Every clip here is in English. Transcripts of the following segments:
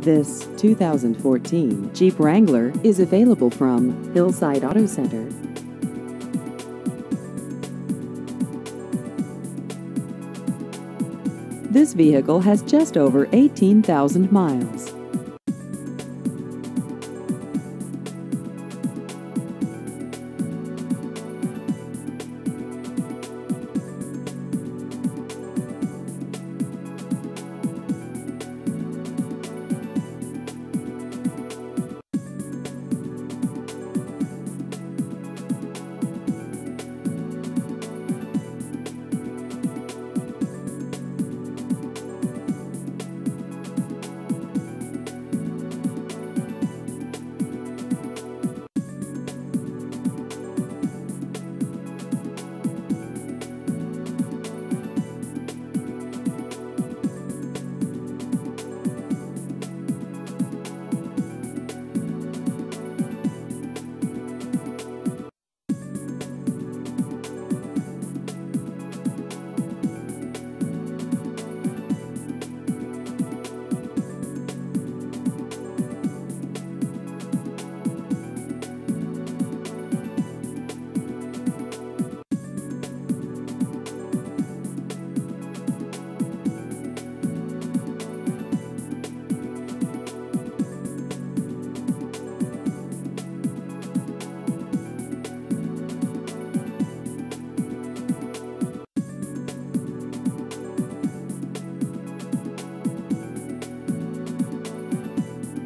This 2014 Jeep Wrangler is available from Hillside Auto Center. This vehicle has just over 18,000 miles.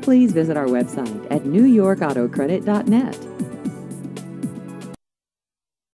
Please visit our website at newyorkautocredit.net.